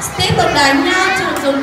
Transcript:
Stable Dynamics.